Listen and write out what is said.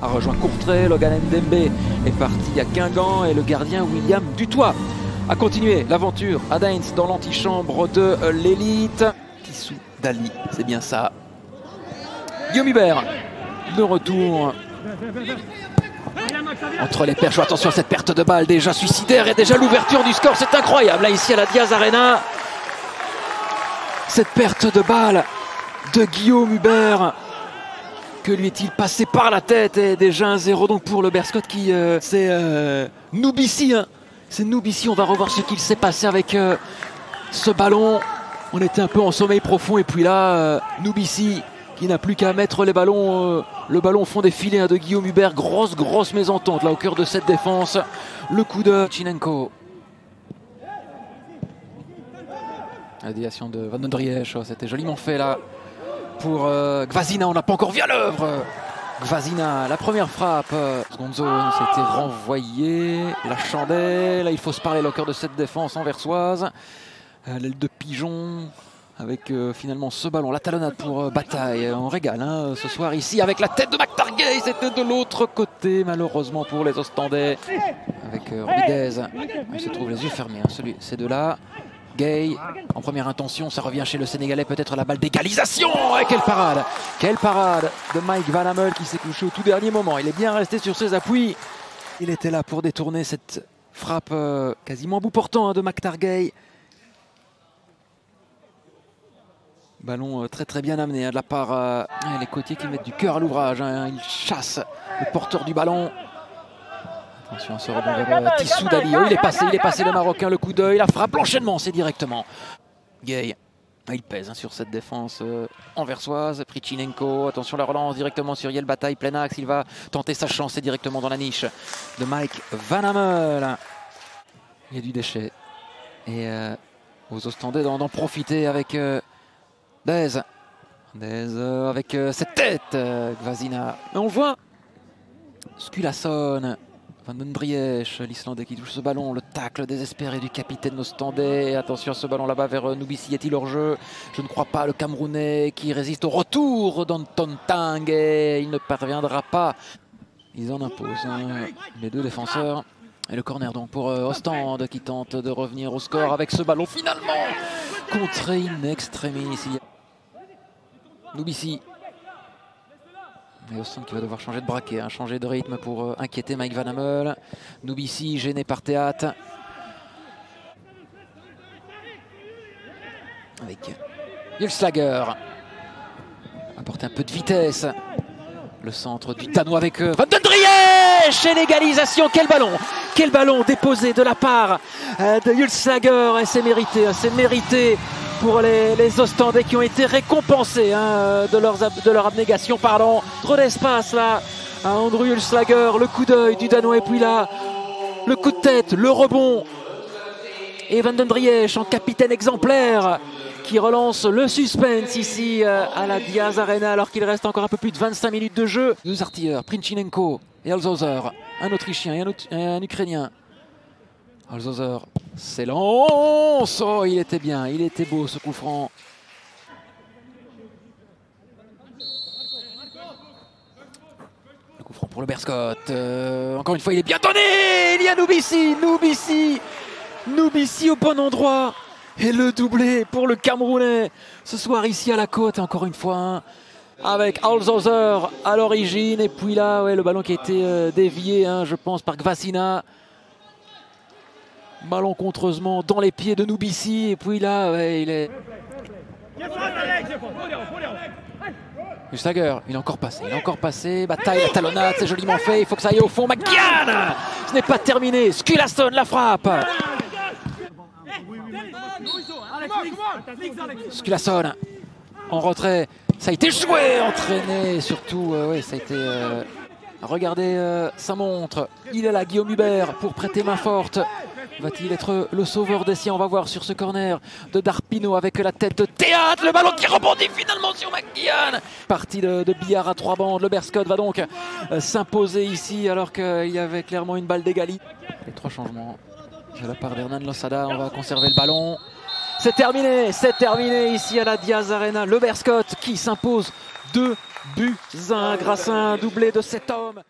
A rejoint Courtrai, Logan Ndembe est parti à Guingamp et le gardien William Dutoit a continué l'aventure à Dains dans l'antichambre de l'élite. Tissou Dali, c'est bien ça. Guillaume Hubert, de retour entre les perches. Attention à cette perte de balle déjà suicidaire et déjà l'ouverture du score. C'est incroyable là ici à la Diaz Arena. Cette perte de balle de Guillaume Hubert. Que lui est-il passé par la tête Et déjà un zéro donc pour le Berscott qui euh, c'est euh, Noubissi. Hein. C'est Noubissi. On va revoir ce qu'il s'est passé avec euh, ce ballon. On était un peu en sommeil profond et puis là, euh, Noubissi qui n'a plus qu'à mettre les ballons, le ballon au fond des filets hein, de Guillaume Hubert. Grosse, grosse mésentente là au cœur de cette défense. Le coup de Chinenko. La déviation de Van Driech, oh, c'était joliment fait là pour euh, Gvazina. On n'a pas encore vu à l'œuvre. Gvazina, la première frappe. Seconde zone, c'était renvoyé. La chandelle. Là, il faut se parler le cœur de cette défense anversoise. Euh, L'aile de pigeon. Avec euh, finalement ce ballon, la talonnade pour euh, Bataille. On régale hein, ce soir ici avec la tête de McTargay. C'était de l'autre côté, malheureusement pour les Ostendais. Avec euh, Rodriguez. Il se trouve les yeux fermés. Hein, celui, ces deux-là. Gay en première intention, ça revient chez le Sénégalais, peut-être la balle d'égalisation. Quelle parade Quelle parade de Mike Van Hamel qui s'est couché au tout dernier moment. Il est bien resté sur ses appuis. Il était là pour détourner cette frappe euh, quasiment à bout portant hein, de McTargay. Ballon euh, très très bien amené hein, de la part euh, les côtiers qui mettent du cœur à l'ouvrage. Hein. Ils chassent le porteur du ballon. Attention à ce rebond vers euh, Tissou Dali. Oh, il est passé, il est passé le Marocain, le coup d'œil, la frappe, l'enchaînement, c'est directement. Gay. Il pèse hein, sur cette défense euh, anversoise. Prichinenko, attention la relance directement sur Yel Bataille, plein axe. Il va tenter sa chance, c'est directement dans la niche de Mike Van Hamel. Il y a du déchet. Et euh, aux Ostendais d'en profiter avec euh, Dez. Dez euh, avec cette tête, Gvazina. Mais on le voit. Skulason. Van den l'Islandais qui touche ce ballon, le tacle désespéré du capitaine Ostendais. Attention à ce ballon là-bas vers euh, Noubissi, est-il hors jeu? Je ne crois pas. Le Camerounais qui résiste au retour d'Anton Tang et il ne parviendra pas. Ils en imposent, hein, les deux défenseurs. Et le corner donc pour euh, Ostende qui tente de revenir au score avec ce ballon finalement contré in extremis ici. Ostende qui va devoir changer de braquet, hein, changer de rythme pour euh, inquiéter Mike Van Hamel. Noubissi gêné par Théâtre. Avec Yulslager. Apporter un peu de vitesse. Le centre du Danois avec euh, Van den et l'égalisation. Quel ballon Quel ballon déposé de la part euh, de Yulslager. Et c'est mérité, hein, c'est mérité pour les, les Ostendais qui ont été récompensés hein, de, leur abnégation. Pardon. Trop d'espace là à Andrew Yulslager. Le coup d'œil du Danois et puis là, le coup de tête, le rebond. Et Van den Driech en capitaine exemplaire qui relance le suspense ici euh, à la Diaz Arena alors qu'il reste encore un peu plus de 25 minutes de jeu. Deux artilleurs, Princhinenko et Alzozer, un Autrichien et un, un Ukrainien. Alzozer s'élance. Oh, il était bien, il était beau ce coup franc. Le coup franc pour le Berscott. Euh, encore une fois, il est bien donné. Il y a Noubissi, Noubissi, Noubissi au bon endroit. Et le doublé pour le Camerounais ce soir ici à la côte, encore une fois. hein, avec Alzozer à l'origine. Et puis là, le ballon qui a été euh, dévié, hein, je pense, par Gvasina. Malencontreusement dans les pieds de Noubissi. Et puis là, il est. Justager, il est encore passé, il est encore passé. Bataille, la talonnade, c'est joliment fait. Il faut que ça aille au fond. McGian Ce n'est pas terminé. Skulason la frappe. Skulason en retrait. Ça a été joué, entraîné. Surtout, euh, ouais, ça a été. euh, Regardez euh, sa montre. Il est là, Guillaume Hubert, pour prêter main forte. Va-t-il être le sauveur des siens On va voir sur ce corner de Darpino avec la tête de Théâtre. Le ballon qui rebondit finalement sur McGian. Partie de, billard à trois bandes. Le Berscott va donc euh, s'imposer ici alors qu'il y avait clairement une balle d'égalité. Les trois changements de la part d'Hernan Losada. On va conserver le ballon. C'est terminé, c'est terminé ici à la Diaz Arena. Le Berscott qui s'impose 2 Buzyn grâce à un doublé de cet homme.